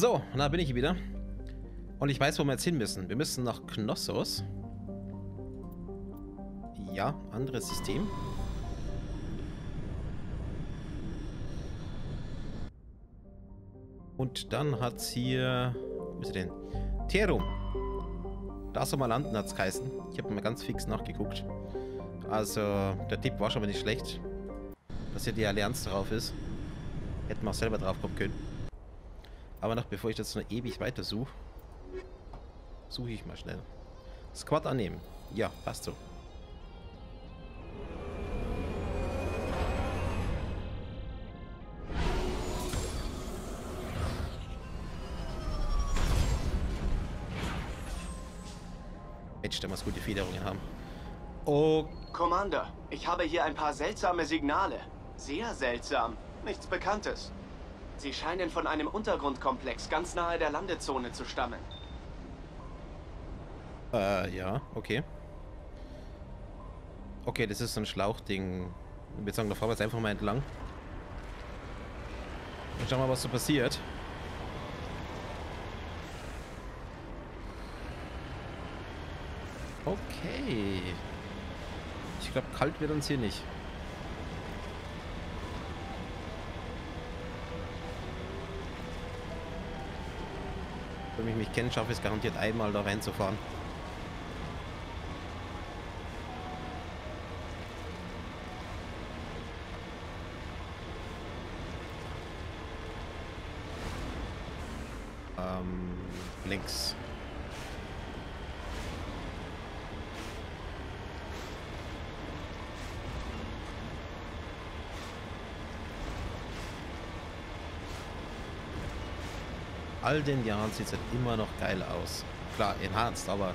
So, da bin ich wieder. Und ich weiß, wo wir jetzt hin müssen. Wir müssen nach Knossos. Ja, anderes System. Und dann hat es hier... Wo ist er denn? Terum. Da soll mal landen, hat es geheißen. Ich habe mal ganz fix nachgeguckt. Also, der Tipp war schon mal nicht schlecht. Dass hier die Allianz drauf ist. Hätten wir auch selber drauf kommen können. Aber noch bevor ich das noch ewig weiter suche, suche ich mal schnell. Squad annehmen. Ja, passt so. Mensch, der muss gute Federungen haben. Oh. Commander, ich habe hier ein paar seltsame Signale. Sehr seltsam. Nichts Bekanntes. Sie scheinen von einem Untergrundkomplex ganz nahe der Landezone zu stammen. Äh, ja, okay. Okay, das ist so ein Schlauchding. Ich würde sagen, da fahren wir jetzt einfach mal entlang. Und schauen wir mal, was so passiert. Okay. Ich glaube, kalt wird uns hier nicht. Wenn ich mich kenne, schaffe ich es garantiert einmal da reinzufahren. Ähm, links. All den Jahren sieht es halt immer noch geil aus. Klar, enhanced, aber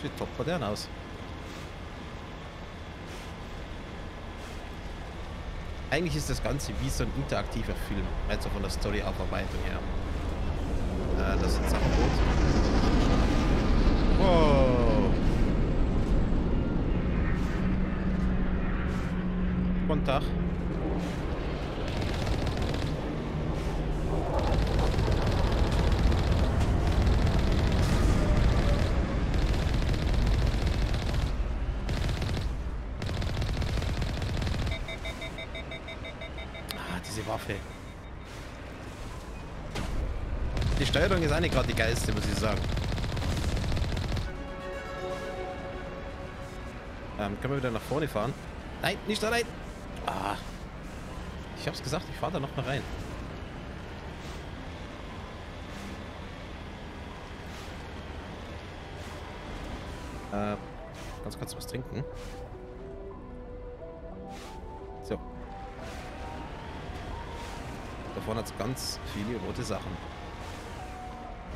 sieht top modern aus. Eigentlich ist das Ganze wie so ein interaktiver Film, also von der Story-Aufarbeitung her. Äh, das ist Sachen Wow. Guten Tag. Waffe. Die Steuerung ist nicht gerade die geilste, muss ich sagen. Ähm, können wir wieder nach vorne fahren? Nein, nicht da rein! Ah. Ich hab's gesagt, ich fahre da noch mal rein. Äh, ganz kurz was trinken. So. Da vorne hat es ganz viele rote Sachen.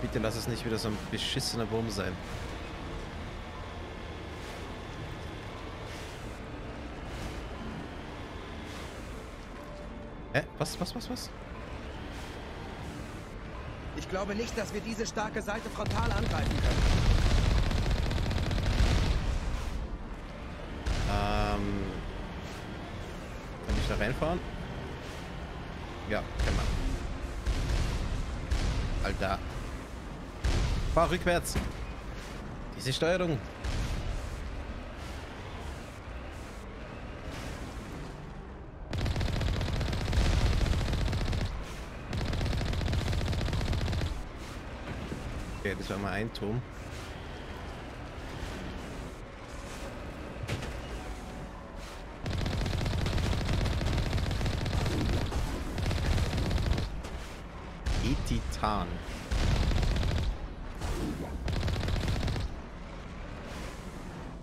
Bitte lass es nicht wieder so ein beschissener Wurm sein. Hä? Was, was, was, was? Ich glaube nicht, dass wir diese starke Seite frontal angreifen können. Ähm. Kann ich da reinfahren? Ja, kann man. Alter. Fahr rückwärts. Diese Steuerung. Okay, das war mal ein Turm.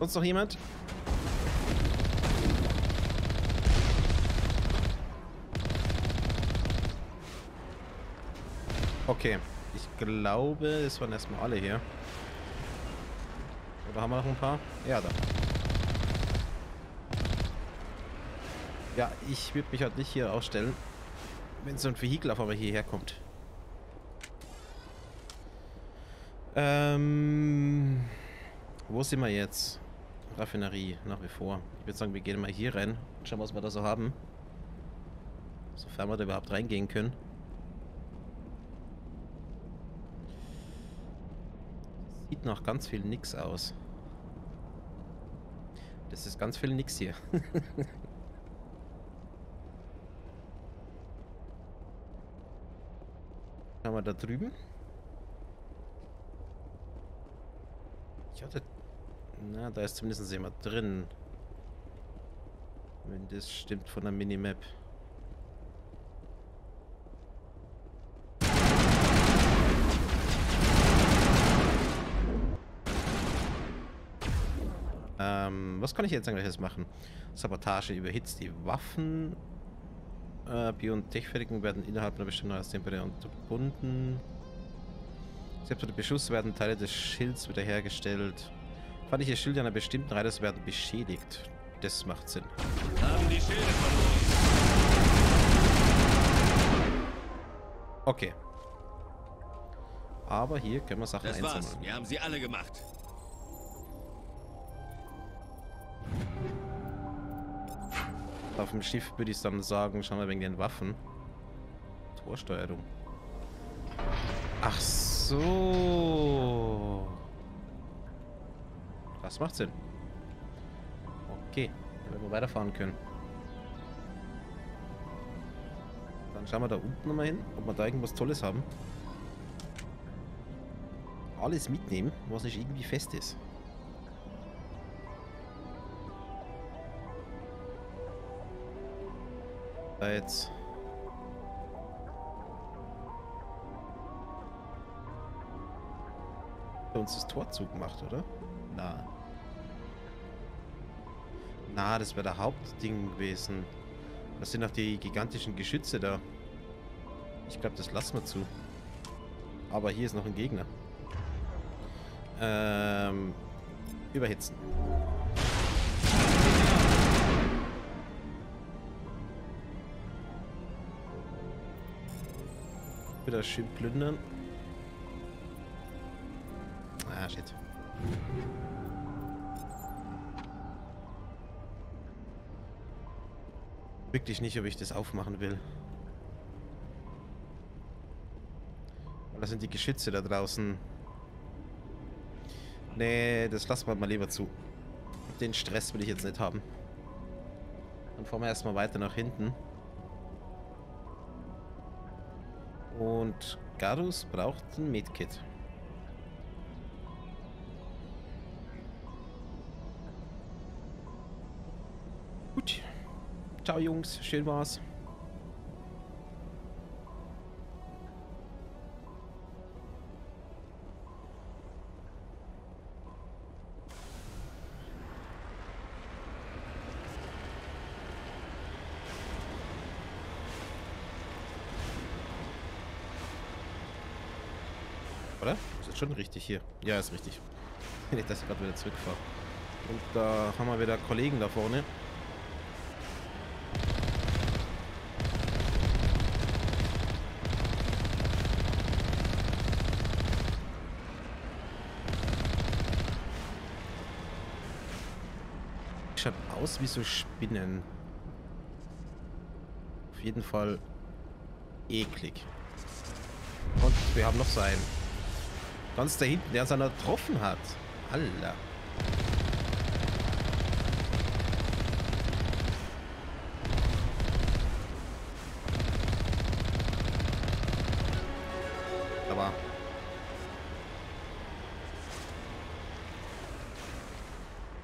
Sonst noch jemand? Okay. Ich glaube, es waren erstmal alle hier. Oder haben wir noch ein paar? Ja, da. Ja, ich würde mich halt nicht hier ausstellen, wenn so ein Vehikel auf einmal hierher kommt. Ähm, wo sind wir jetzt? Raffinerie, nach wie vor. Ich würde sagen, wir gehen mal hier rein und schauen, was wir da so haben. Sofern wir da überhaupt reingehen können. Sieht nach ganz viel nix aus. Das ist ganz viel nix hier. Haben wir da drüben? Ich hatte... Na, da ist zumindest jemand drin. Wenn das stimmt von der Minimap. Ähm, was kann ich jetzt eigentlich machen? Sabotage überhitzt die Waffen. Äh, Biontech-Fertigen werden innerhalb einer bestimmten Temperatur unterbunden. Selbst bei Beschuss werden Teile des Schilds wiederhergestellt. Feindliche Schilde einer bestimmten Radius werden beschädigt. Das macht Sinn. Okay. Aber hier können wir Sachen das einsammeln. War's. Wir haben sie alle gemacht. Auf dem Schiff würde ich dann sagen, schauen wir wegen den Waffen. Torsteuerung. Ach so. Das macht Sinn. Okay, werden wir weiterfahren können. Dann schauen wir da unten nochmal hin, ob wir da irgendwas Tolles haben. Alles mitnehmen, was nicht irgendwie fest ist. Da jetzt... uns das Tor zugemacht, oder? Na. Na, das wäre der Hauptding gewesen. Das sind auch die gigantischen Geschütze da. Ich glaube, das lassen wir zu. Aber hier ist noch ein Gegner. Ähm, überhitzen. Wieder schön plündern. Ah, shit. Wirklich nicht, ob ich das aufmachen will. Das sind die Geschütze da draußen. Nee, das lassen wir mal lieber zu. Den Stress will ich jetzt nicht haben. Dann fahren wir erstmal weiter nach hinten. Und Garus braucht ein Medkit. Gut. Ciao Jungs, schön war's. Oder? Ist das schon richtig hier? Ja, ist richtig. Dass ich gerade wieder zurückfahre. Und da haben wir wieder Kollegen da vorne. Schaut aus wie so Spinnen. Auf jeden Fall eklig. Und wir haben noch so einen. Ganz da hinten, der uns einer getroffen hat. Alter.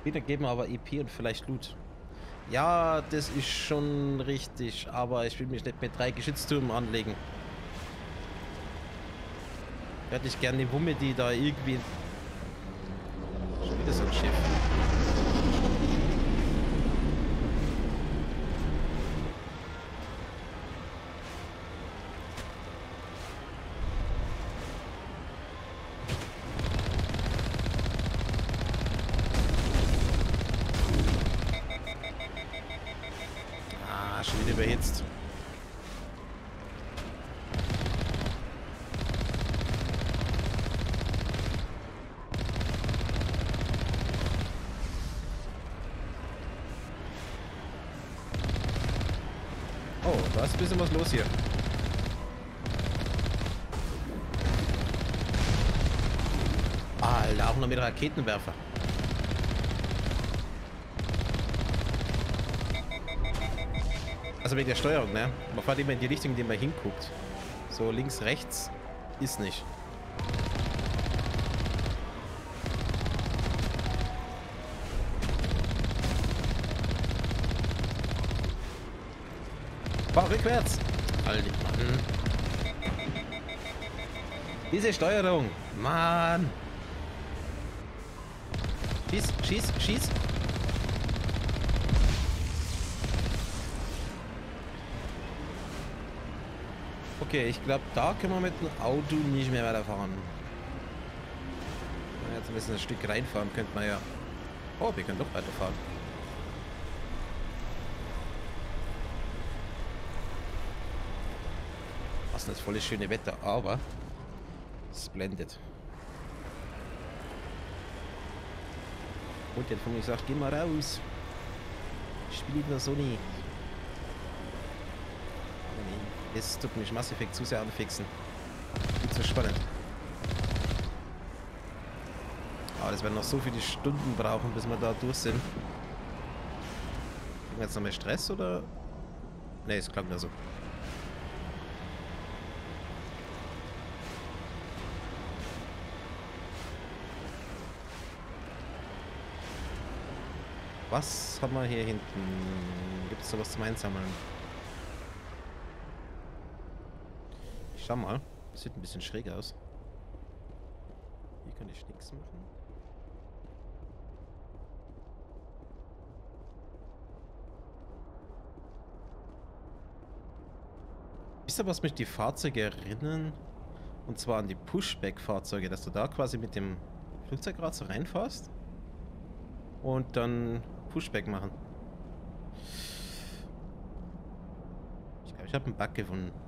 Wieder geben aber EP und vielleicht Loot. Ja, das ist schon richtig, aber ich will mich nicht mit drei Geschütztürmen anlegen. Hätte ich gerne eine Wumme, die da irgendwie... Schon wieder so ein Schiff. Ah, schon wieder überhitzt. ein bisschen was los hier. Alter, auch noch mit Raketenwerfer. Also wegen der Steuerung, ne? Man fährt immer in die Richtung, in die man hinguckt. So links, rechts ist nicht. Fahr rückwärts! Alter, Mann. Diese Steuerung! Mann! Schieß, schieß, schieß! Okay, ich glaube, da können wir mit dem Auto nicht mehr weiterfahren. Jetzt ein bisschen ein Stück reinfahren könnte man ja. Oh, wir können doch weiterfahren. Was ist das volle schöne Wetter, aber splendid. Und der Funk gesagt, geh mal raus. Spiel in der Sonne. Es tut mich Mass Effect zu sehr anfixen. Viel zu spannend. Aber das werden noch so viele Stunden brauchen, bis wir da durch sind. Kriegen wir jetzt noch mehr Stress oder? Ne, es klang nur so. Was haben wir hier hinten? Gibt es sowas zum Einsammeln? Schau mal. Sieht ein bisschen schräg aus. Hier kann ich nichts machen. Wisst ihr, was mich die Fahrzeuge erinnern? Und zwar an die Pushback-Fahrzeuge, dass du da quasi mit dem Flugzeugrad so reinfährst und dann Pushback machen. Ich glaube, ich habe einen Bug gefunden.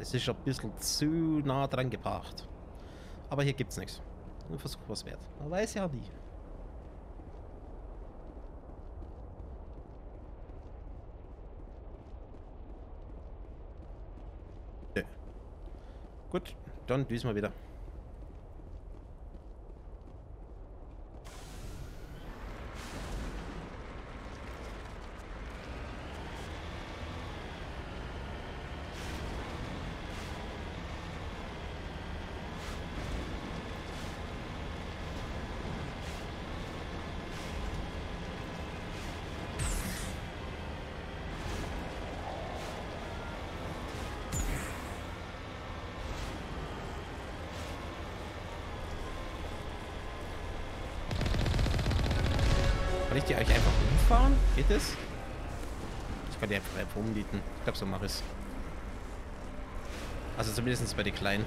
Das ist ein bisschen zu nah dran gebracht. Aber hier gibt's nichts. Ein Versuch was wert. Man weiß ja nie. Gut, dann düsen wir wieder. Ich die eigentlich einfach umfahren? Geht das? Ich kann die einfach, einfach. Ich glaube, so mache ich es. Also zumindest bei den Kleinen.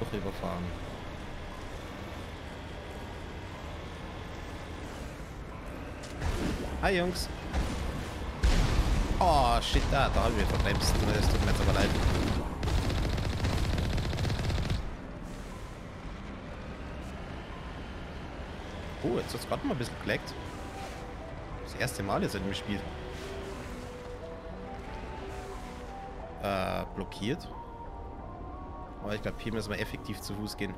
Doch überfahren. Hi Jungs. Oh shit, da, da haben wir verbremst. Das tut mir jetzt aber leid. Oh, jetzt hat es gerade mal ein bisschen geleckt. Das erste Mal jetzt in dem Spiel. Äh, blockiert. Aber ich glaube, hier müssen wir effektiv zu Fuß gehen.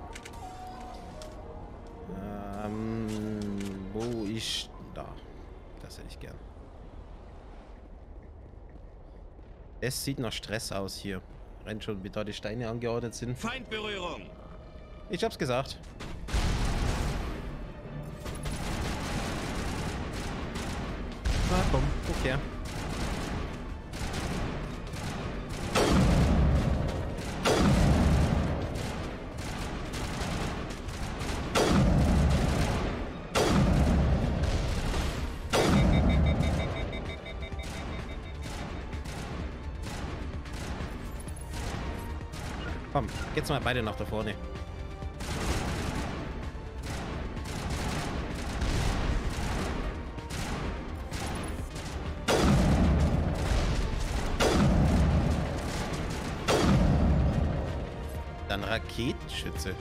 Ähm, wo ich... Da. Das hätte ich gern. Es sieht nach Stress aus hier. Rennt schon, wie da die Steine angeordnet sind. Feindberührung! Ich hab's gesagt. Komm, okay. Komm, geht's mal beide nach da vorne. Raketenschütze.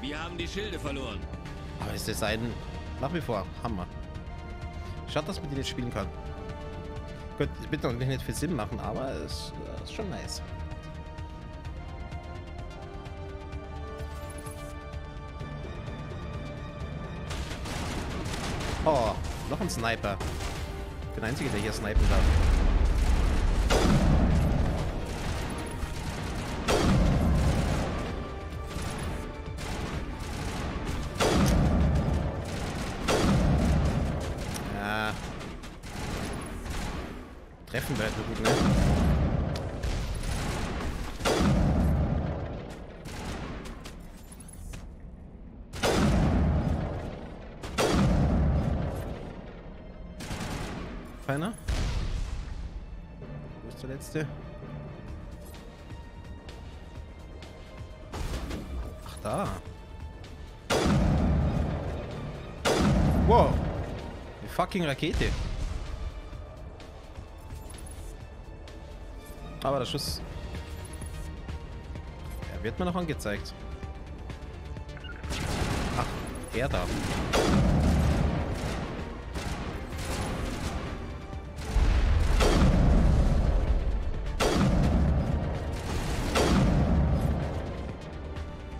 Wir haben die Schilde verloren. Aber ist das ein... Nach wie vor, Hammer. Schaut, dass man die nicht spielen kann. Gut, wird natürlich nicht viel Sinn machen, aber es ist schon nice. Oh, noch ein Sniper. Ich bin der Einzige, der hier snipen darf. Treffen wäre gut, ne? Keiner? Wo ist der letzte? Ach, da. Wow. Eine fucking Rakete. Aber der Schuss... Er wird mir noch angezeigt. Ach, er da.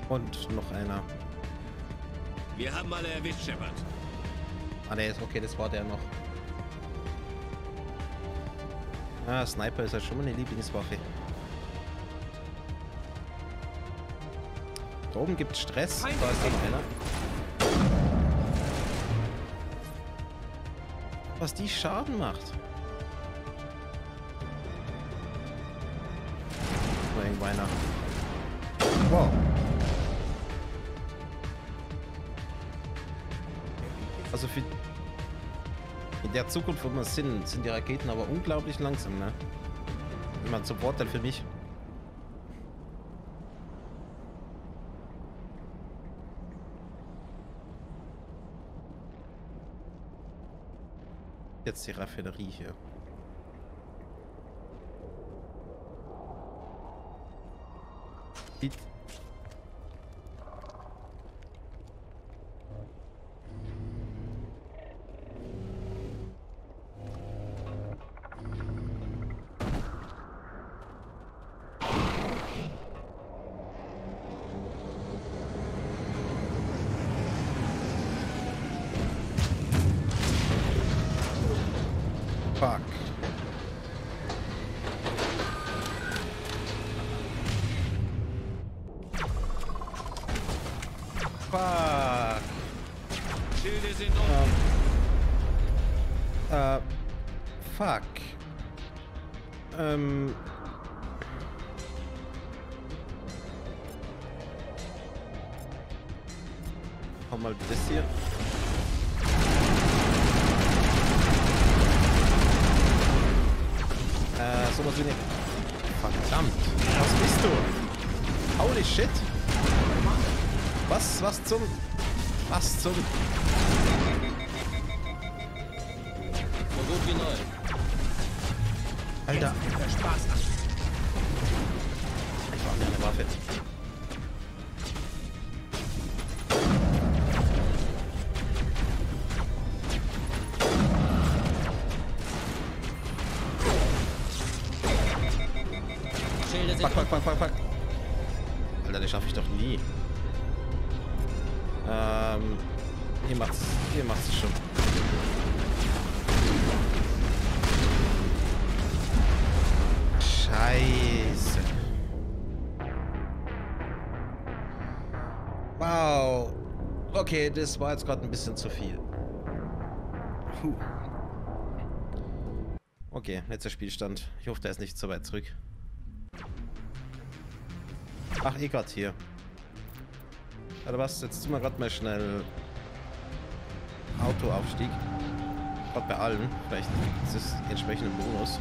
Und noch einer. Wir haben alle erwischt, Shepard. Ah ne, ist okay, das war der noch. Ah, Sniper ist ja schon meine Lieblingswaffe. Da oben gibt Stress. Da ist noch einer. Was die Schaden macht. Nur irgendwo einer. Wow. Also für in der Zukunft, wo wir sind, sind die Raketen aber unglaublich langsam, ne? Meine, zum Vorteil für mich. Jetzt die Raffinerie hier. Die Okay, das war jetzt gerade ein bisschen zu viel. Puh. Okay, letzter Spielstand. Ich hoffe, der ist nicht so weit zurück. Ach, eh grad hier. Oder was? Jetzt tun wir gerade mal schnell Autoaufstieg. Gerade bei allen. Vielleicht ist das entsprechende Bonus.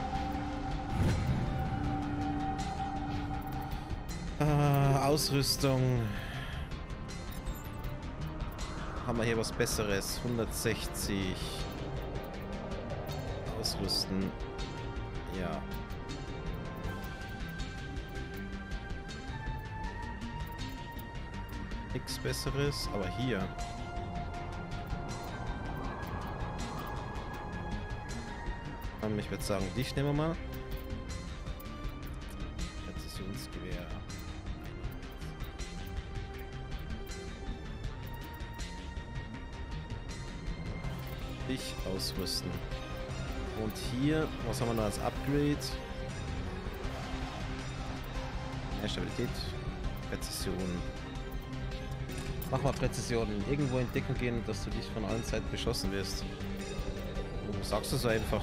Äh, Ausrüstung. Haben wir hier was Besseres? 160. Ausrüsten. Ja. Nichts Besseres, aber hier. Ähm, ich würde sagen, dich nehmen wir mal. Was haben wir noch als Upgrade? Mehr Stabilität, Präzision. Mach mal Präzision. Irgendwo in Deckung gehen, dass du nicht von allen Seiten beschossen wirst. Oh, sagst du so einfach?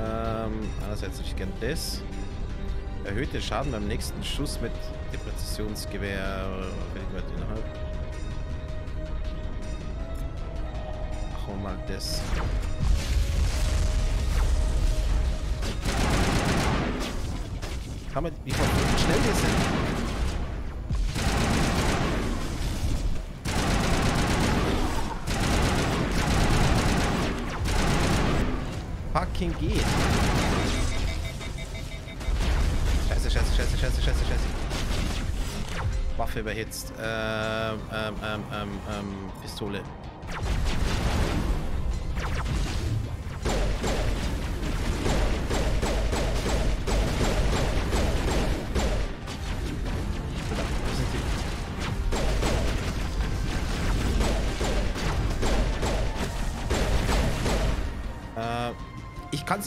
Ähm, einerseits ich gern das. Erhöhte Schaden beim nächsten Schuss mit dem Präzisionsgewehr. Innerhalb. Machen wir mal das. Kann man, wie schnell wir sind. fucking geht. Scheiße, scheiße, scheiße, scheiße, scheiße, scheiße. Waffe überhitzt. Ähm, ähm, ähm, ähm, ähm, Pistole.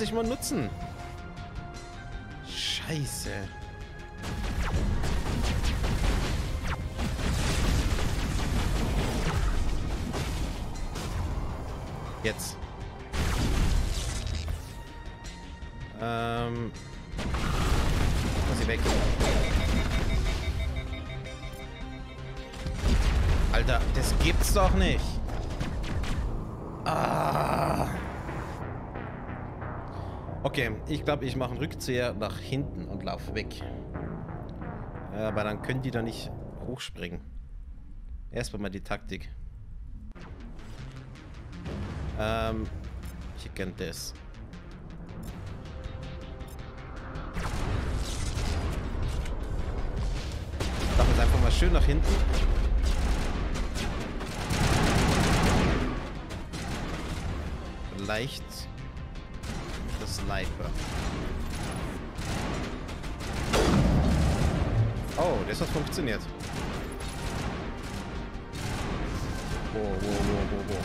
Nicht mal nutzen. Scheiße. Jetzt. Ähm. Lass sie weg. Alter, das gibt's doch nicht. Okay, ich glaube, ich mache einen Rückzieher nach hinten und laufe weg. Aber dann können die da nicht hochspringen. Erstmal mal die Taktik. Ähm, ich kenne das. Ich mache jetzt einfach mal schön nach hinten. Vielleicht Sniper. Oh, das hat funktioniert. Wo, wo, wo, wo, wo.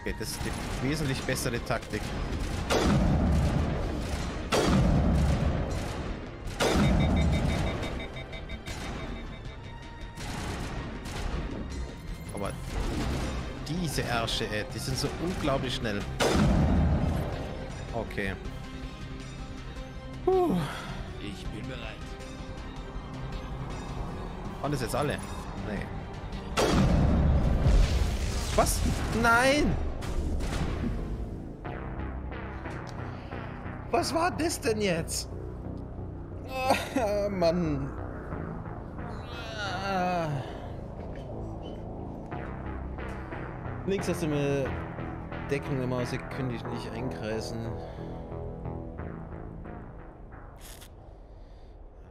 Okay, das ist die wesentlich bessere Taktik. Diese Ärsche, ey. Die sind so unglaublich schnell. Okay. Puh. Ich bin bereit. Waren das jetzt alle? Nee. Was? Nein! Was war das denn jetzt? Oh, Mann. Links hast du mir Deckung immer sekündig nicht einkreisen.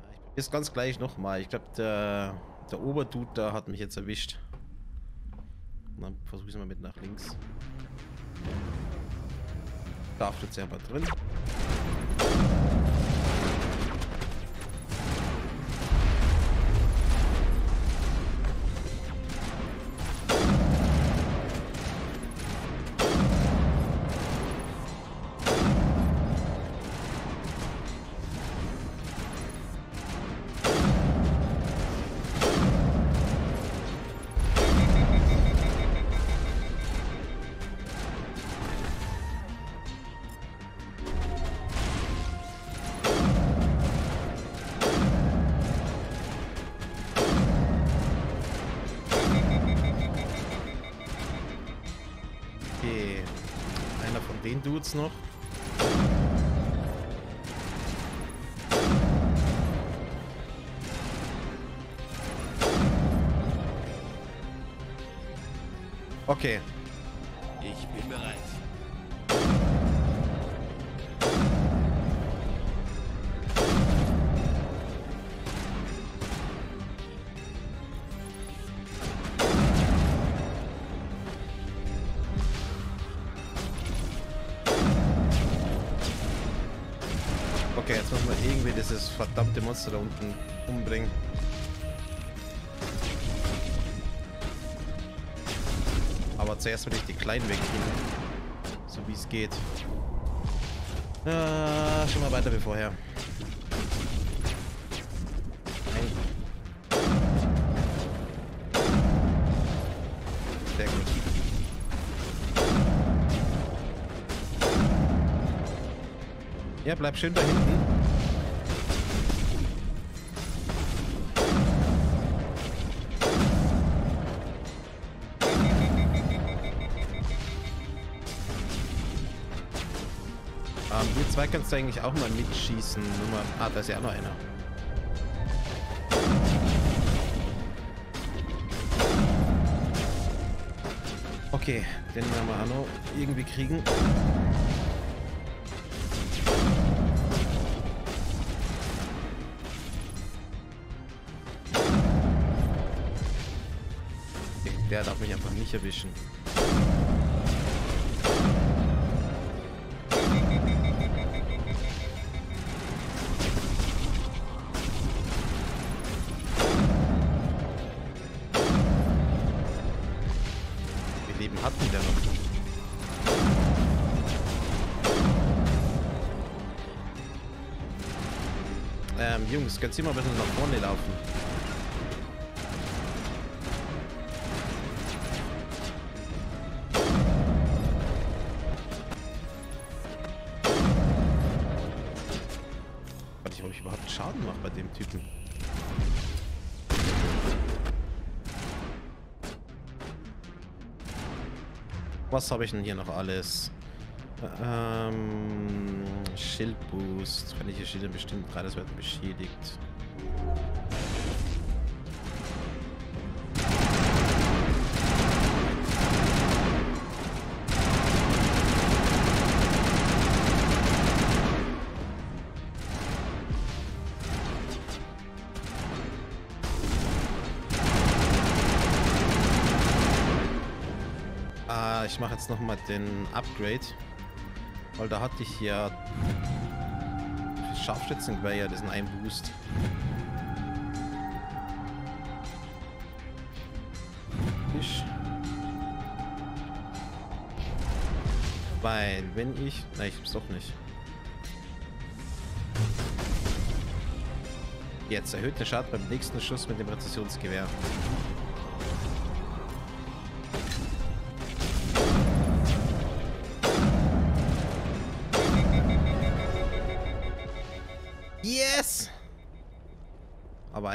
Ich probier's ganz gleich nochmal. Ich glaube, der, der Oberdude da hat mich jetzt erwischt. Und dann versuche ich es mal mit nach links. Da steht selber drin. Dudes noch. Okay. Monster da unten umbringen. Aber zuerst will ich die Kleinen wegkriegen. So wie es geht. Ah, schon mal weiter wie vorher. Ja, bleib schön da hinten. Ähm, ihr zwei kannst du eigentlich auch mal mitschießen. Nur mal, ah, da ist ja auch noch einer. Okay, den werden wir auch noch irgendwie kriegen. Der darf mich einfach nicht erwischen. Jungs, könnt ihr mal ein bisschen nach vorne laufen? Warte ich, ob ich überhaupt Schaden mache bei dem Typen. Was habe ich denn hier noch alles? Ähm, Schildboost. Feindliche Schilde bestimmt gerade, werden beschädigt. Ah, ich mache jetzt nochmal den Upgrade. Weil da hatte ich ja Scharfschützengewehr, ja, diesen einen Boost. Weil, wenn ich... Nein, ich hab's doch nicht. Jetzt erhöht der Schaden beim nächsten Schuss mit dem Präzisionsgewehr.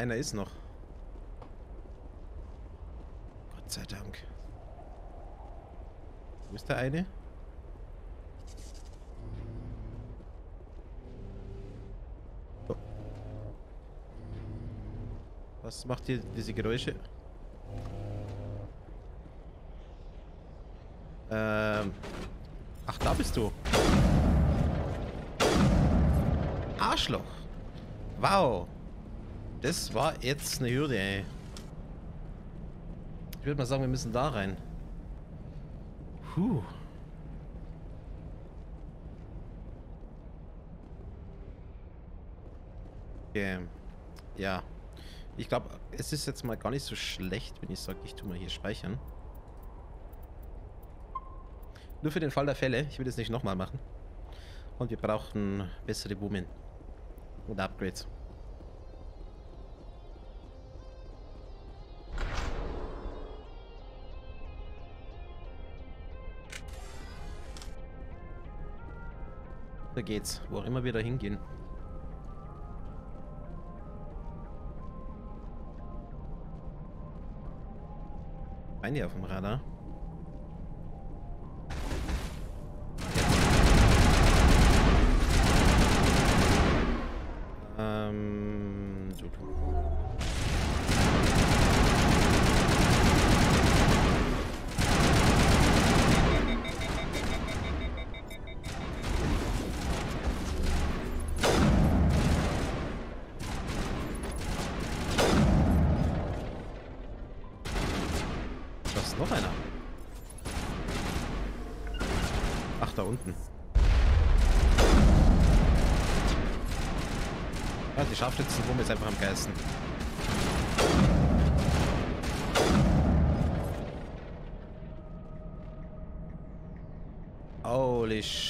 Einer ist noch. Gott sei Dank. Wo ist der eine? So. Was macht hier diese Geräusche? Ähm. Ach, da bist du. Arschloch. Wow. Das war jetzt eine Hürde, ey. Ich würde mal sagen, wir müssen da rein. Puh. Okay. Ja. Ich glaube, es ist jetzt mal gar nicht so schlecht, wenn ich sage, ich tue mal hier speichern. Nur für den Fall der Fälle. Ich will das nicht nochmal machen. Und wir brauchen bessere Boomen. Und Upgrades. Da geht's, wo auch immer wir da hingehen. Beine auf dem Radar.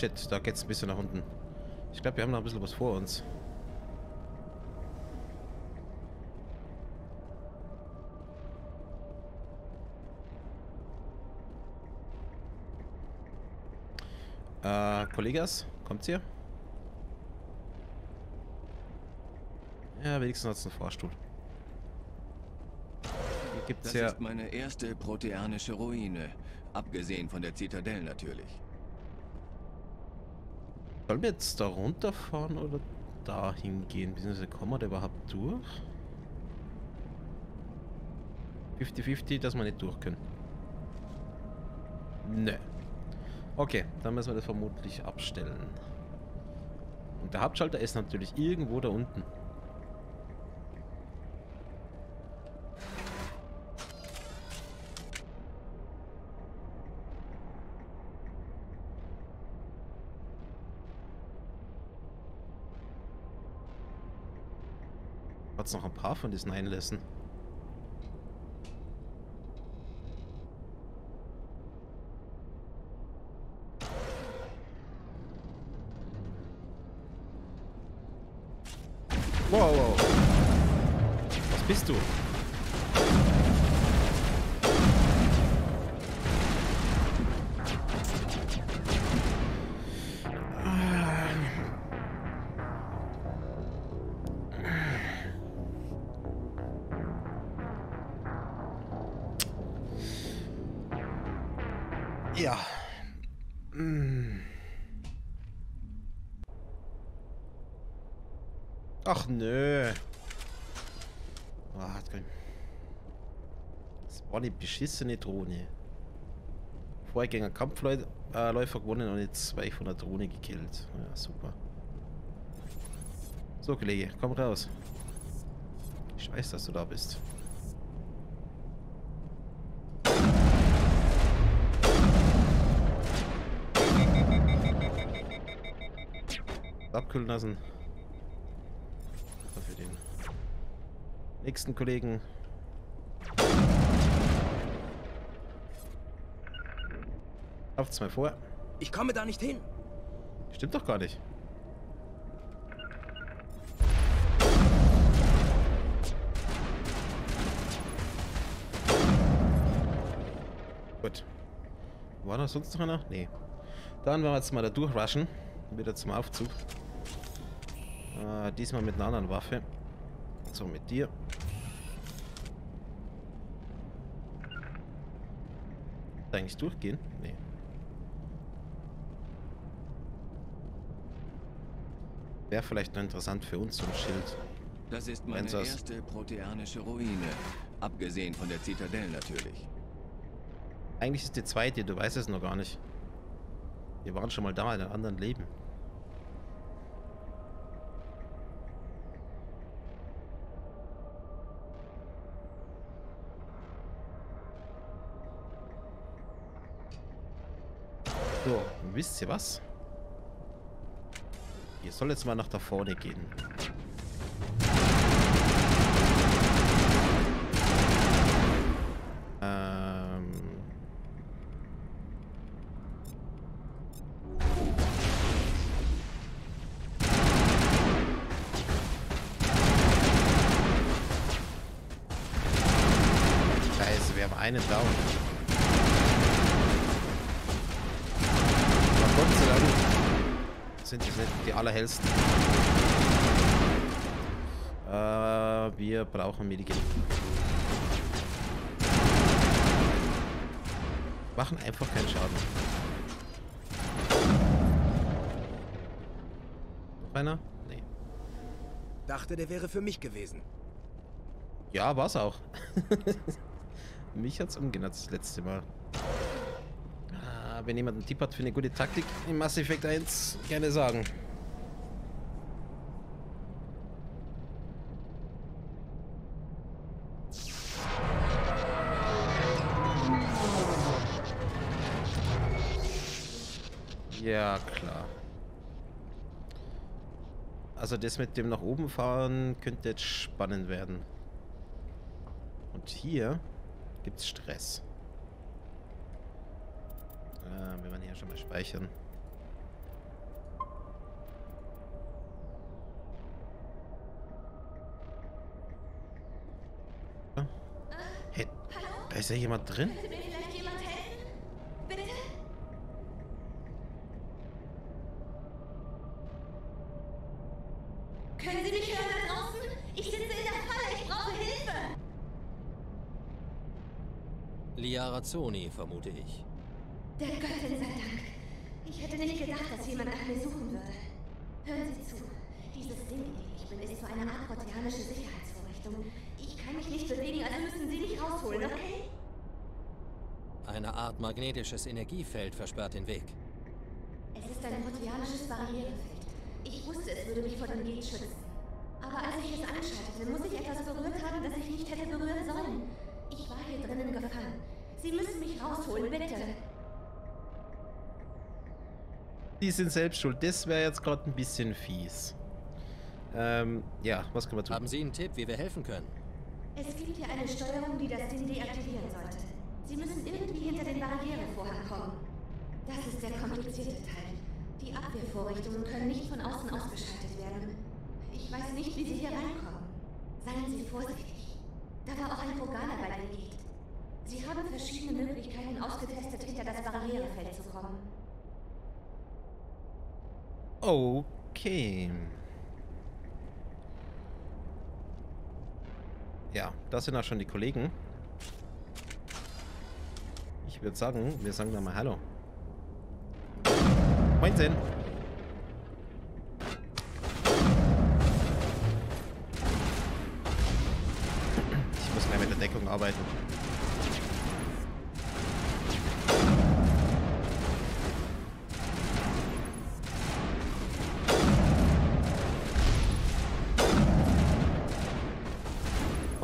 Shit, da geht's ein bisschen nach unten. Ich glaube, wir haben noch ein bisschen was vor uns. Äh, Kollegas, kommt's hier? Ja, wenigstens hat es einen Fahrstuhl. Hier gibt's Das ja... ist meine erste proteanische Ruine. Abgesehen von der Zitadelle natürlich. Sollen wir jetzt da runterfahren oder da hingehen? Beziehungsweise kommen wir da überhaupt durch? 50-50, dass wir nicht durch können. Nö. Okay, dann müssen wir das vermutlich abstellen. Und der Hauptschalter ist natürlich irgendwo da unten. Es noch ein paar von diesen Einlässen? Ach nö. Ah, das war eine beschissene Drohne. Vorgänger Kampfläufer gewonnen und jetzt zwei von der Drohne gekillt. Ja, super. So, Kollege, komm raus. Ich weiß, dass du da bist. Abkühlen lassen. Für den nächsten Kollegen. Lauft's mal vor. Ich komme da nicht hin. Stimmt doch gar nicht. Gut. War da sonst noch einer? Nee. Dann werden wir jetzt mal da durchrushen. Wieder zum Aufzug. Äh, diesmal mit einer anderen Waffe. So, mit dir. Eigentlich durchgehen? Nee. Wäre vielleicht noch interessant für uns so ein Schild. Das ist meine Wenn's erste proteanische Ruine. Abgesehen von der Zitadelle natürlich. Eigentlich ist die zweite, du weißt es noch gar nicht. Wir waren schon mal da in einem anderen Leben. So, wisst ihr was? Ihr soll jetzt mal nach da vorne gehen. Ähm. Scheiße, wir haben einen down. Aber Gott sei Dank sind das nicht die allerhellsten. Äh, wir brauchen Medikit. Machen einfach keinen Schaden. Noch einer? Nee. Dachte, der wäre für mich gewesen. Ja, war's auch. Mich hat's umgenutzt das letzte Mal. Ah, wenn jemand einen Tipp hat für eine gute Taktik im Mass Effect 1, gerne sagen. Also das mit dem nach oben fahren könnte jetzt spannend werden. Und hier gibt es Stress. Äh, wir werden hier schon mal speichern. Hey, da ist ja jemand drin? Könnte mir vielleicht jemand helfen? Bitte? Können Sie mich hören da draußen? Ich sitze in der Falle, ich brauche Hilfe! Liarazzoni, vermute ich. Der Göttin sei Dank. Ich hätte nicht gedacht, dass jemand nach mir suchen würde. Hören Sie zu. Dieses Ding, in dem ich bin, ist so eine Art proteanische Sicherheitsvorrichtung. Ich kann mich nicht bewegen, also müssen Sie mich rausholen, okay? Eine Art magnetisches Energiefeld versperrt den Weg. Es ist ein proteanisches Barrierefeld. Ich wusste, es würde mich vor dem Geht schützen. Aber als ich es anschaltete, muss ich etwas berührt haben, das ich nicht hätte berühren sollen. Ich war hier drinnen gefangen. Sie müssen mich rausholen, bitte. Die sind selbst schuld. Das wäre jetzt gerade ein bisschen fies. Ähm, ja, was können wir tun? Haben Sie einen Tipp, wie wir helfen können? Es gibt hier eine Steuerung, die das Ding deaktivieren sollte. Sie müssen irgendwie hinter den Barrierevorhang kommen. Das ist der komplizierte Teil. Die Abwehrvorrichtungen können nicht von außen ausgeschaltet werden. Ich weiß nicht, wie Sie hier reinkommen. Seien Sie vorsichtig. Da war auch ein Roganer bei dem Geht. Sie haben verschiedene Möglichkeiten ausgetestet, hinter das Barrierefeld zu kommen. Okay. Ja, das sind auch schon die Kollegen. Ich würde sagen, wir sagen da mal Hallo. Moinsen. Ich muss gleich mit der Deckung arbeiten.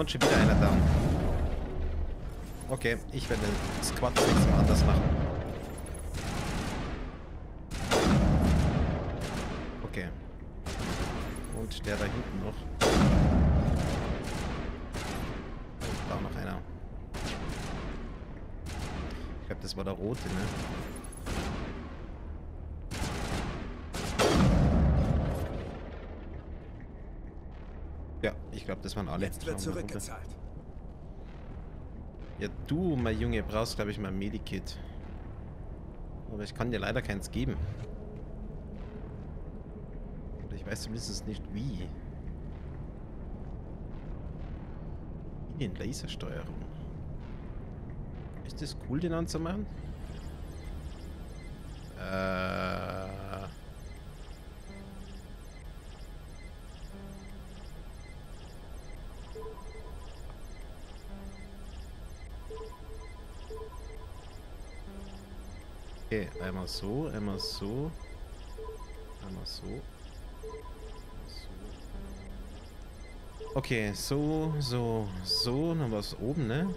Und schon wieder einer down. Okay, ich werde Squad das nächste Mal anders machen. Okay. Und der da hinten noch. Und da noch einer. Ich glaube, das war der rote, ne? Glaube, das waren alle. Jetzt wird zurückgezahlt. Ja, du, mein Junge, brauchst, glaube ich, mal ein Medikit. Aber ich kann dir leider keins geben. Oder ich weiß zumindest nicht wie. In Lasersteuerung. Ist das cool, den anzumachen? Äh. Okay, einmal so, einmal so. Einmal so. Okay, so, so, so. Dann war es oben, ne?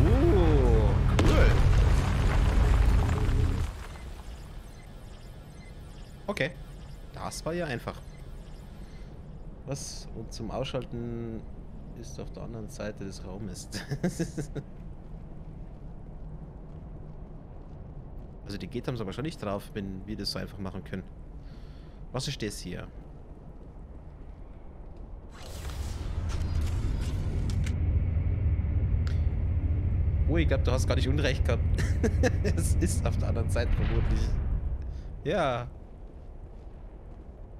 Uh, cool. Okay. Das war ja einfach. Was? Und zum Ausschalten ist auf der anderen Seite des Raumes. Also die geht haben sie wahrscheinlich drauf, wenn wir das so einfach machen können. Was ist das hier? Oh, ich glaube, du hast gar nicht Unrecht gehabt. es ist auf der anderen Seite vermutlich. Ja.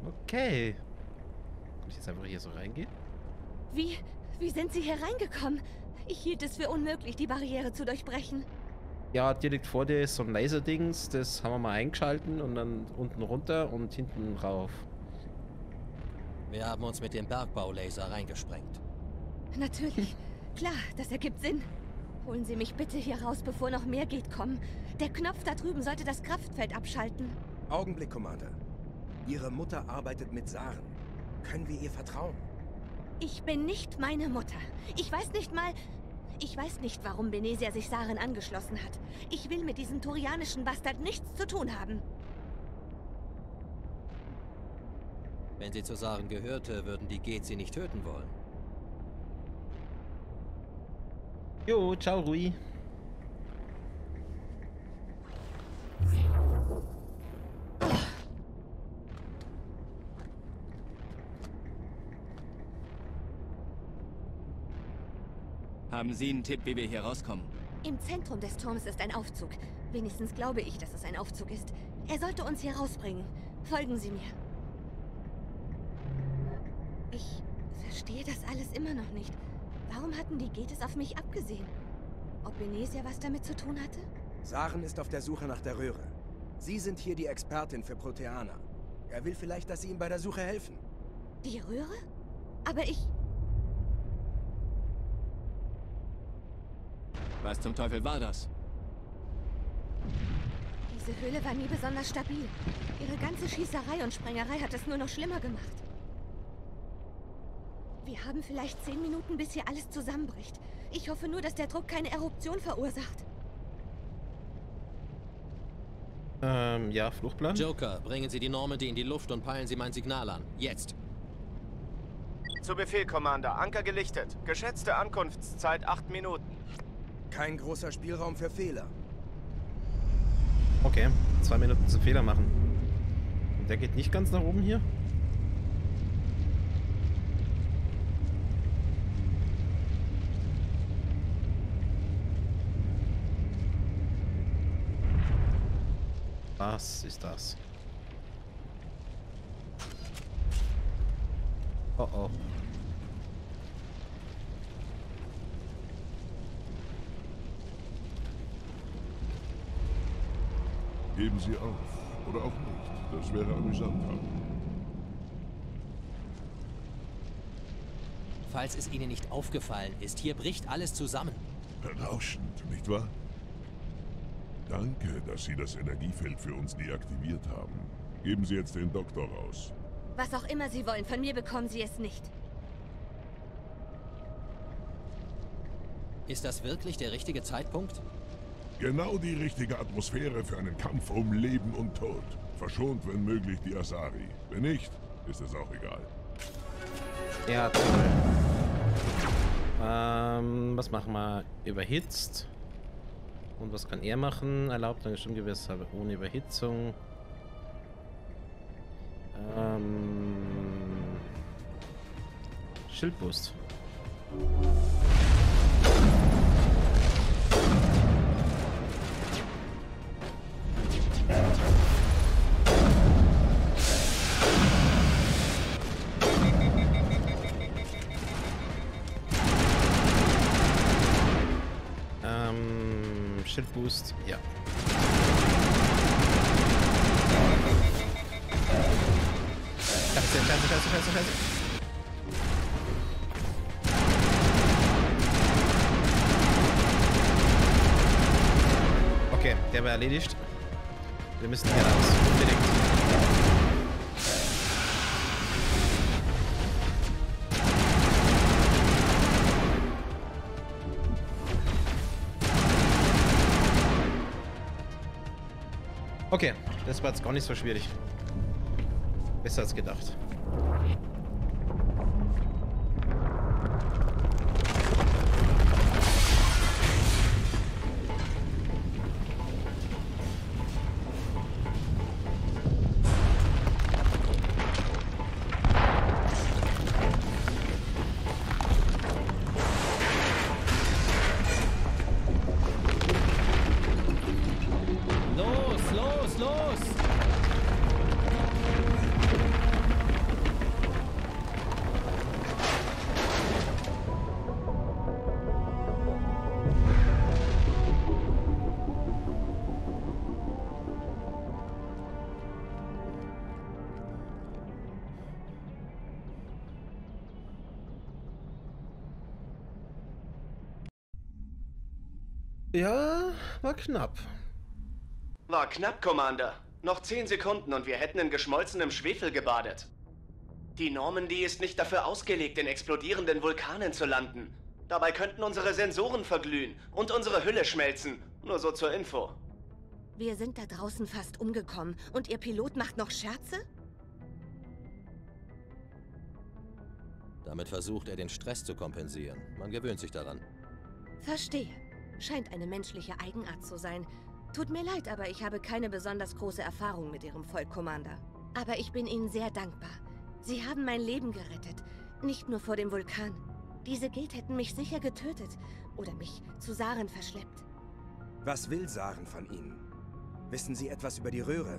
Okay. Kann ich jetzt einfach hier so reingehen? Wie, wie sind Sie hier reingekommen? Ich hielt es für unmöglich, die Barriere zu durchbrechen. Ja, direkt vor dir ist so ein Laserdings, das haben wir mal eingeschalten und dann unten runter und hinten rauf. Wir haben uns mit dem Bergbaulaser reingesprengt. Natürlich. Klar, das ergibt Sinn. Holen Sie mich bitte hier raus, bevor noch mehr geht kommen. Der Knopf da drüben sollte das Kraftfeld abschalten. Augenblick, Commander. Ihre Mutter arbeitet mit Saren. Können wir ihr vertrauen? Ich bin nicht meine Mutter. Ich weiß nicht mal... Ich weiß nicht, warum Benesia sich Saren angeschlossen hat. Ich will mit diesem turianischen Bastard nichts zu tun haben. Wenn sie zu Saren gehörte, würden die Geht sie nicht töten wollen. Jo, ciao, Rui. Haben Sie einen Tipp, wie wir hier rauskommen? Im Zentrum des Turms ist ein Aufzug. Wenigstens glaube ich, dass es ein Aufzug ist. Er sollte uns hier rausbringen. Folgen Sie mir. Ich verstehe das alles immer noch nicht. Warum hatten die Getes auf mich abgesehen? Ob Benesia was damit zu tun hatte? Saren ist auf der Suche nach der Röhre. Sie sind hier die Expertin für Proteaner. Er will vielleicht, dass Sie ihm bei der Suche helfen. Die Röhre? Aber ich... Was zum Teufel war das? Diese Höhle war nie besonders stabil. Ihre ganze Schießerei und Sprengerei hat es nur noch schlimmer gemacht. Wir haben vielleicht zehn Minuten, bis hier alles zusammenbricht. Ich hoffe nur, dass der Druck keine Eruption verursacht. Ähm, ja, Fluchtplan. Joker, bringen Sie die Normandy in die Luft und peilen Sie mein Signal an. Jetzt. Zu Befehl, Commander. Anker gelichtet. Geschätzte Ankunftszeit 8 Minuten. Kein großer Spielraum für Fehler. Okay, zwei Minuten zu Fehler machen. Und der geht nicht ganz nach oben hier? Was ist das? Oh oh. Geben Sie auf. Oder auch nicht. Das wäre amüsant. Falls es Ihnen nicht aufgefallen ist, hier bricht alles zusammen. Berauschend, nicht wahr? Danke, dass Sie das Energiefeld für uns deaktiviert haben. Geben Sie jetzt den Doktor raus. Was auch immer Sie wollen, von mir bekommen Sie es nicht. Ist das wirklich der richtige Zeitpunkt? Genau die richtige Atmosphäre für einen Kampf um Leben und Tod. Verschont, wenn möglich, die Asari. Wenn nicht, ist es auch egal. Ja, toll. Ähm, was machen wir? Überhitzt. Und was kann er machen? Erlaubt eine Stimmgewässer ohne Überhitzung. Ähm, Schildboost. Schildboost, ja. Scheiße, scheiße, scheiße, scheiße, scheiße. Okay, der war erledigt. Wir müssen hier raus. Unbedingt. Das war jetzt gar nicht so schwierig. Besser als gedacht. War knapp. War knapp, Commander. Noch 10 Sekunden und wir hätten in geschmolzenem Schwefel gebadet. Die Normandy ist nicht dafür ausgelegt, in explodierenden Vulkanen zu landen. Dabei könnten unsere Sensoren verglühen und unsere Hülle schmelzen. Nur so zur Info. Wir sind da draußen fast umgekommen und Ihr Pilot macht noch Scherze? Damit versucht er, den Stress zu kompensieren. Man gewöhnt sich daran. Verstehe. Scheint eine menschliche Eigenart zu sein. Tut mir leid, aber ich habe keine besonders große Erfahrung mit Ihrem Volk, Commander. Aber ich bin Ihnen sehr dankbar. Sie haben mein Leben gerettet. Nicht nur vor dem Vulkan. Diese Gild hätten mich sicher getötet oder mich zu Saren verschleppt. Was will Saren von Ihnen? Wissen Sie etwas über die Röhre?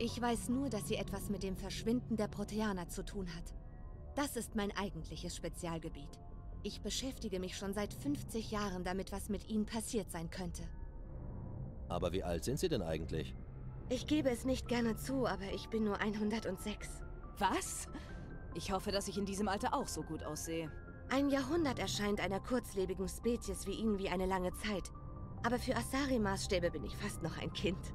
Ich weiß nur, dass sie etwas mit dem Verschwinden der Proteaner zu tun hat. Das ist mein eigentliches Spezialgebiet. Ich beschäftige mich schon seit 50 Jahren damit, was mit ihnen passiert sein könnte. Aber wie alt sind Sie denn eigentlich? Ich gebe es nicht gerne zu, aber ich bin nur 106. Was? Ich hoffe, dass ich in diesem Alter auch so gut aussehe. Ein Jahrhundert erscheint einer kurzlebigen Spezies wie Ihnen wie eine lange Zeit. Aber für Asari-Maßstäbe bin ich fast noch ein Kind.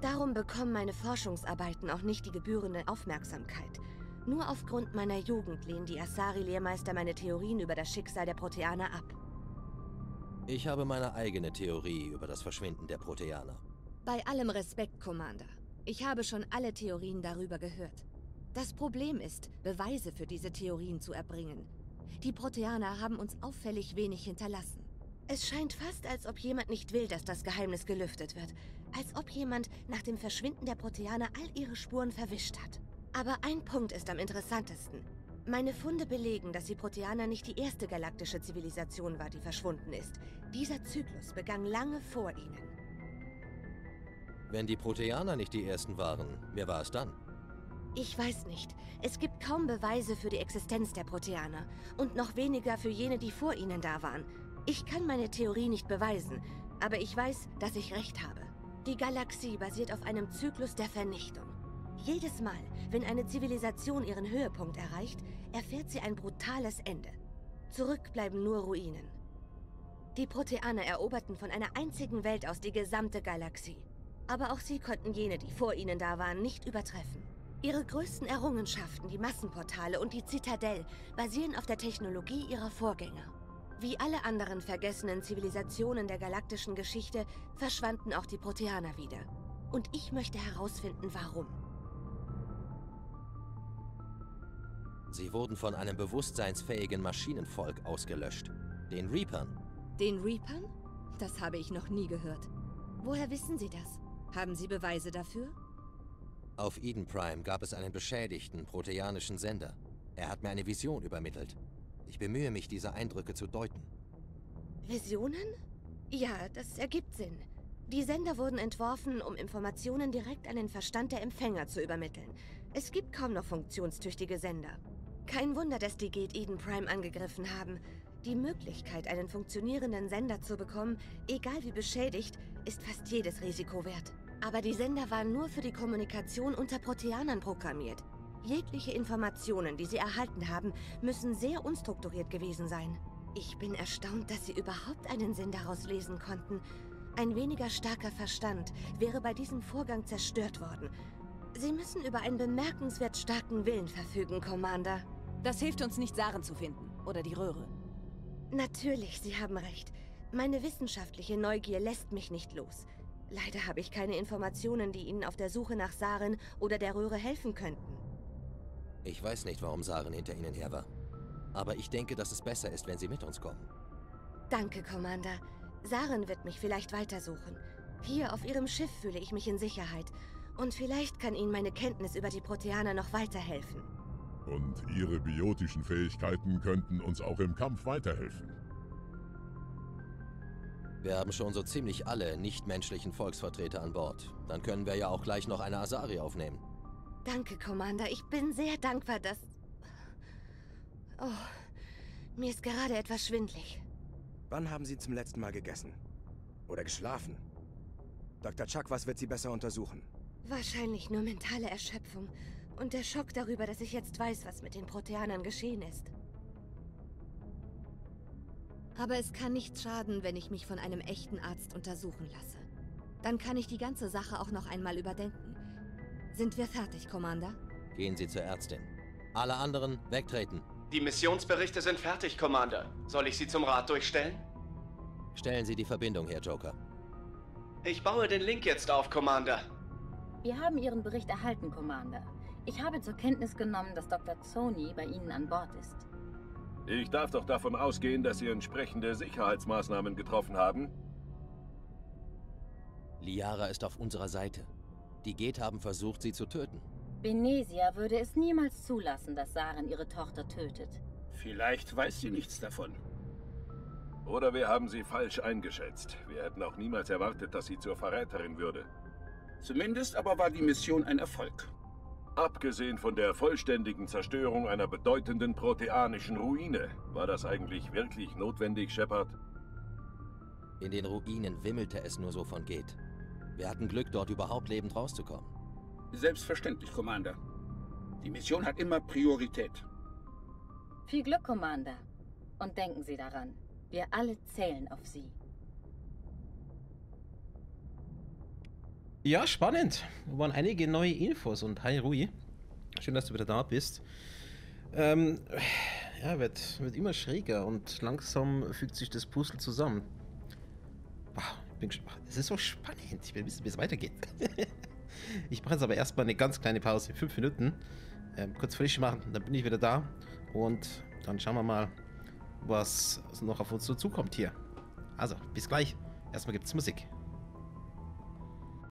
Darum bekommen meine Forschungsarbeiten auch nicht die gebührende Aufmerksamkeit. Nur aufgrund meiner Jugend lehnen die Asari-Lehrmeister meine Theorien über das Schicksal der Proteaner ab. Ich habe meine eigene Theorie über das Verschwinden der Proteaner. Bei allem Respekt, Commander. Ich habe schon alle Theorien darüber gehört. Das Problem ist, Beweise für diese Theorien zu erbringen. Die Proteaner haben uns auffällig wenig hinterlassen. Es scheint fast, als ob jemand nicht will, dass das Geheimnis gelüftet wird. Als ob jemand nach dem Verschwinden der Proteaner all ihre Spuren verwischt hat. Aber ein Punkt ist am interessantesten. Meine Funde belegen, dass die Proteaner nicht die erste galaktische Zivilisation war, die verschwunden ist. Dieser Zyklus begann lange vor ihnen. Wenn die Proteaner nicht die ersten waren, wer war es dann? Ich weiß nicht. Es gibt kaum Beweise für die Existenz der Proteaner und noch weniger für jene, die vor ihnen da waren. Ich kann meine Theorie nicht beweisen, aber ich weiß, dass ich recht habe. Die Galaxie basiert auf einem Zyklus der Vernichtung. Jedes Mal, wenn eine Zivilisation ihren Höhepunkt erreicht, erfährt sie ein brutales Ende. Zurück bleiben nur Ruinen. Die Proteaner eroberten von einer einzigen Welt aus die gesamte Galaxie. Aber auch sie konnten jene, die vor ihnen da waren, nicht übertreffen. Ihre größten Errungenschaften, die Massenportale und die Zitadelle, basieren auf der Technologie ihrer Vorgänger. Wie alle anderen vergessenen Zivilisationen der galaktischen Geschichte verschwanden auch die Proteaner wieder. Und ich möchte herausfinden, warum. Sie wurden von einem bewusstseinsfähigen Maschinenvolk ausgelöscht. Den Reapern. Den Reapern? Das habe ich noch nie gehört. Woher wissen Sie das? Haben Sie Beweise dafür? Auf Eden Prime gab es einen beschädigten proteanischen Sender. Er hat mir eine Vision übermittelt. Ich bemühe mich, diese Eindrücke zu deuten. Visionen? Ja, das ergibt Sinn. Die Sender wurden entworfen, um Informationen direkt an den Verstand der Empfänger zu übermitteln. Es gibt kaum noch funktionstüchtige Sender. Kein Wunder, dass die Gate Eden Prime angegriffen haben. Die Möglichkeit, einen funktionierenden Sender zu bekommen, egal wie beschädigt, ist fast jedes Risiko wert. Aber die Sender waren nur für die Kommunikation unter Proteanern programmiert. Jegliche Informationen, die sie erhalten haben, müssen sehr unstrukturiert gewesen sein. Ich bin erstaunt, dass sie überhaupt einen Sinn daraus lesen konnten. Ein weniger starker Verstand wäre bei diesem Vorgang zerstört worden. Sie müssen über einen bemerkenswert starken Willen verfügen, Commander. Das hilft uns nicht, Saren zu finden. Oder die Röhre. Natürlich, Sie haben recht. Meine wissenschaftliche Neugier lässt mich nicht los. Leider habe ich keine Informationen, die Ihnen auf der Suche nach Saren oder der Röhre helfen könnten. Ich weiß nicht, warum Saren hinter Ihnen her war. Aber ich denke, dass es besser ist, wenn Sie mit uns kommen. Danke, Commander. Saren wird mich vielleicht weitersuchen. Hier auf Ihrem Schiff fühle ich mich in Sicherheit. Und vielleicht kann Ihnen meine Kenntnis über die Proteaner noch weiterhelfen. Und Ihre biotischen Fähigkeiten könnten uns auch im Kampf weiterhelfen. Wir haben schon so ziemlich alle nichtmenschlichen Volksvertreter an Bord. Dann können wir ja auch gleich noch eine Asari aufnehmen. Danke, Commander. Ich bin sehr dankbar, dass... Oh, mir ist gerade etwas schwindlig. Wann haben Sie zum letzten Mal gegessen? Oder geschlafen? Dr. Chuck, was wird Sie besser untersuchen? Wahrscheinlich nur mentale Erschöpfung und der Schock darüber, dass ich jetzt weiß, was mit den Proteanern geschehen ist. Aber es kann nicht schaden, wenn ich mich von einem echten Arzt untersuchen lasse. Dann kann ich die ganze Sache auch noch einmal überdenken. Sind wir fertig, Commander? Gehen Sie zur Ärztin. Alle anderen wegtreten. Die Missionsberichte sind fertig, Commander. Soll ich sie zum Rat durchstellen? Stellen Sie die Verbindung her, Joker. Ich baue den Link jetzt auf, Commander. Wir haben Ihren Bericht erhalten, Commander. Ich habe zur Kenntnis genommen, dass Dr. Zoni bei Ihnen an Bord ist. Ich darf doch davon ausgehen, dass Sie entsprechende Sicherheitsmaßnahmen getroffen haben. Liara ist auf unserer Seite. Die Geth haben versucht, sie zu töten. Benesia würde es niemals zulassen, dass Saren ihre Tochter tötet. Vielleicht weiß sie nichts davon. Oder wir haben sie falsch eingeschätzt. Wir hätten auch niemals erwartet, dass sie zur Verräterin würde. Zumindest aber war die Mission ein Erfolg. Abgesehen von der vollständigen Zerstörung einer bedeutenden proteanischen Ruine, war das eigentlich wirklich notwendig, Shepard? In den Ruinen wimmelte es nur so von Geth. Wir hatten Glück, dort überhaupt lebend rauszukommen. Selbstverständlich, Commander. Die Mission hat immer Priorität. Viel Glück, Commander. Und denken Sie daran, wir alle zählen auf Sie. Ja, spannend. Da waren einige neue Infos und hi Rui. Schön, dass du wieder da bist. Ähm, ja, wird, wird immer schräger und langsam fügt sich das Puzzle zusammen. Wow, ich bin gespannt. Es ist so spannend. Ich will wissen, wie es weitergeht. ich mache jetzt aber erstmal eine ganz kleine Pause, fünf Minuten. Ähm, kurz frisch machen, dann bin ich wieder da. Und dann schauen wir mal, was noch auf uns so zukommt hier. Also, bis gleich. Erstmal gibt's Musik.